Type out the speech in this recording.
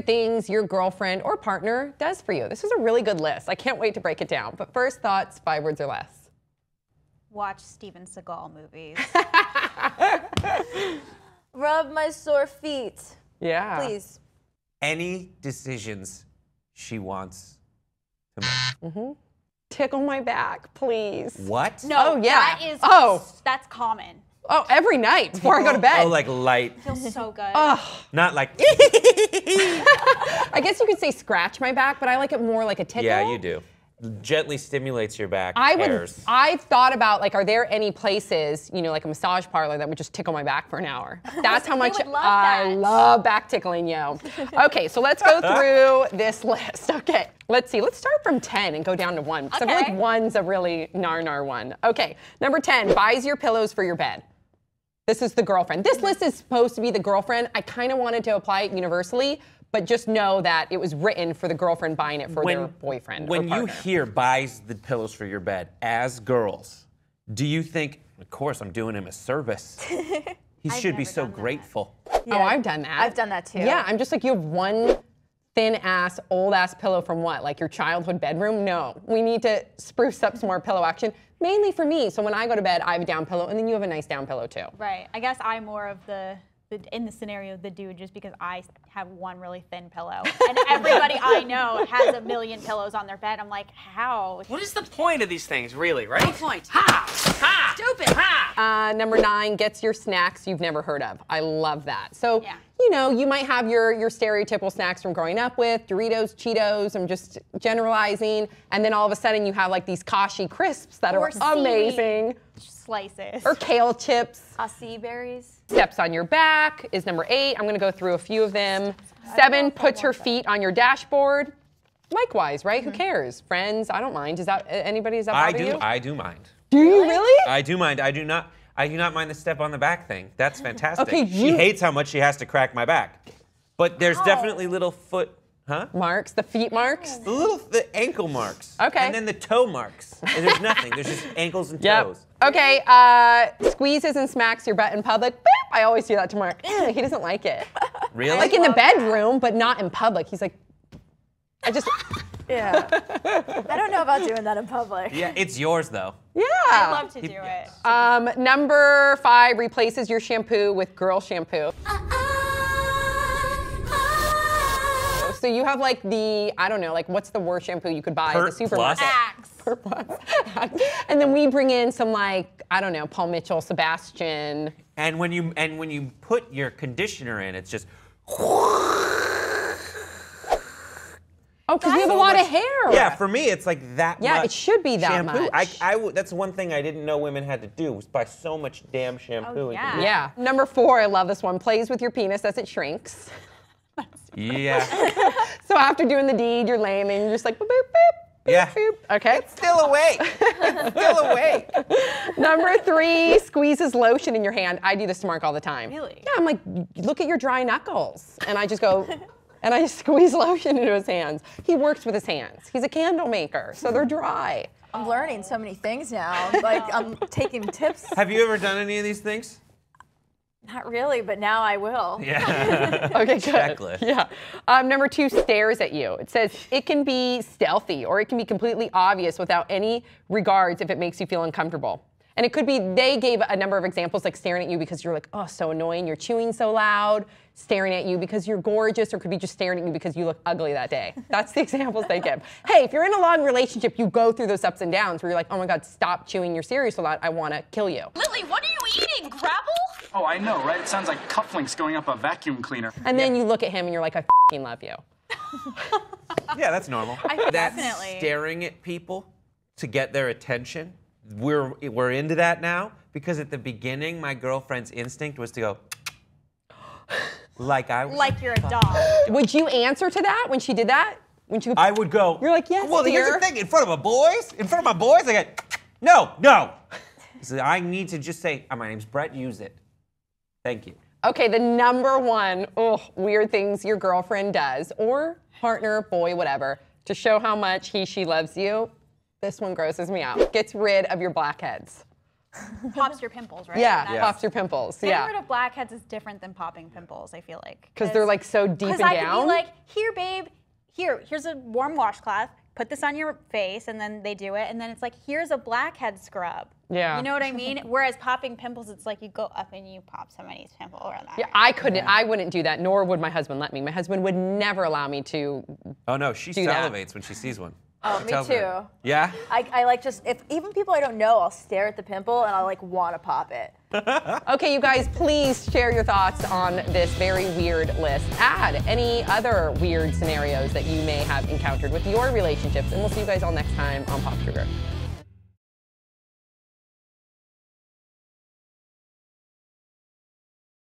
weird things your girlfriend or partner does for you. This was a really good list. I can't wait to break it down. But first thoughts, five words or less. Watch Steven Seagal movies. Rub my sore feet, Yeah. please. Any decisions she wants to make. Mm-hmm. Tickle my back, please. What? No, Oh, yeah. that is Oh. that's common. Oh, every night before I go to oh, bed. Oh, like light. Feels so good. Oh. Not like. I guess you could say scratch my back, but I like it more like a tickle. yeah, you do. Gently stimulates your back I would. hairs. I've thought about like, are there any places, you know, like a massage parlor that would just tickle my back for an hour? That's how much love I that. love back tickling you. Okay, so let's go through this list. Okay, let's see. Let's start from 10 and go down to one. Because I feel like one's a really nar nar one. Okay, number 10, buys your pillows for your bed. This is the girlfriend. This list is supposed to be the girlfriend. I kind of wanted to apply it universally, but just know that it was written for the girlfriend buying it for their boyfriend. or When you partner. hear buys the pillows for your bed as girls, do you think, of course, I'm doing him a service? He should be so done that. grateful. Oh, I've done that. I've done that too. Yeah, I'm just like, you have one thin ass, old ass pillow from what? Like your childhood bedroom? No. We need to spruce up some more pillow action, mainly for me. So when I go to bed, I have a down pillow, and then you have a nice down pillow too. Right. I guess I'm more of the, the in the scenario the dude just because I have one really thin pillow and everybody I know has a million pillows on their bed. I'm like, how? What is the point of these things, really, right? No point. Ha! Ha! Stupid! Ha! Uh, number nine gets your snacks you've never heard of. I love that. So, Yeah. You know, you might have your, your stereotypical snacks from growing up with Doritos, Cheetos, I'm just generalizing. And then all of a sudden you have like these Kashi crisps that Or are amazing. Slices. Or kale chips. Acai berries. Steps on your back is number eight. I'm gonna go through a few of them. Seven puts her feet on your dashboard. Likewise, right? Mm-hmm. Who cares? Friends, I don't mind. Is that anybody? Is that I do. you? I do mind. do you really? I do mind. I do not. I do not mind the step on the back thing. That's fantastic. Okay, she you- hates how much she has to crack my back. But there's definitely little foot, huh? Marks, the feet marks. The little the ankle marks. Okay. And then the toe marks. And there's nothing. There's just ankles and Yep. toes. Okay, uh, squeezes and smacks your butt in public. Boop. I always do that to Mark. He doesn't like it. Really? Like in the love that. bedroom, but not in public. He's like, I just, Yeah. I don't know about doing that in public. yeah, it's yours though. yeah. I'd love to do it. Um, number five replaces your shampoo with girl shampoo. So you have like the, I don't know, like what's the worst shampoo you could buy at the Pert supermarket? Axe. and then we bring in some like, I don't know, Paul Mitchell, Sebastian. And when you and when you put your conditioner in, it's just Oh, because you have a lot of hair. Yeah, for me it's like that Yeah, much it should be that shampoo. I, much. I w- that's one thing I didn't know women had to do was buy so much damn shampoo. and oh, yeah. conditioner. Yeah. Number four, I love this one. Plays with your penis as it shrinks. Yeah. So after doing the deed, you're laying and you're just like boop boop boop. boop, Yeah. boop. Okay. Still awake. It's still awake. Number three, squeezes lotion in your hand. I do this to Mark all the time. Really? Yeah, I'm like, look at your dry knuckles. And I just go, and I just squeeze lotion into his hands. He works with his hands. He's a candle maker, so they're dry. I'm learning so many things now. Like I'm taking tips. Have you ever done any of these things? Not really, but now I will. Yeah. Okay, good. Checklist. Yeah. Um, number two, stares at you. It says it can be stealthy or it can be completely obvious without any regards if it makes you feel uncomfortable. And it could be, they gave a number of examples like staring at you because you're like, oh, so annoying, you're chewing so loud, staring at you because you're gorgeous, or could be just staring at you because you look ugly that day. That's the examples they give. Hey, if you're in a long relationship, you go through those ups and downs where you're like, oh my God, stop chewing your cereal so loud, I wanna kill you. Lily, what are you eating? Gravel? Oh, I know, right? It sounds like cufflinks going up a vacuum cleaner. And then you look at him and you're like, I fing love you. Yeah, that's normal. I That's definitely. staring at people to get their attention. We're we're into that now because at the beginning, my girlfriend's instinct was to go like I was. Like you're a dog. Would you answer to that when she did that? When she I would go. You're like, yes, Well, here's the thing. In front of my boys, in front of my boys, I get no, no. So I need to just say, "Uh, my name's Brett. Use it. Thank you. Okay, the number one oh, weird things your girlfriend does, or partner, boy, whatever, to show how much he, she loves you. This one grosses me out. Gets rid of your blackheads. pops your pimples, right? Yeah, That's- pops your pimples. Getting Yeah. rid of blackheads is different than popping pimples. I feel like Because they're like so deep and Because I could be like, here, babe, here, here's a warm washcloth. Put this on your face, and then they do it, and then it's like, here's a blackhead scrub. Yeah. You know what I mean? Whereas popping pimples, it's like you go up and you pop somebody's pimple or that. yeah, I couldn't. I wouldn't do that. Nor would my husband let me. My husband would never allow me to. Oh no, she Do that. salivates when she sees one. Oh, me too. Yeah. I, I like just if even people I don't know, I'll stare at the pimple and I'll like want to pop it. Okay, you guys, please share your thoughts on this very weird list. Add any other weird scenarios that you may have encountered with your relationships, and we'll see you guys all next time on Pop Trigger.